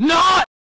No,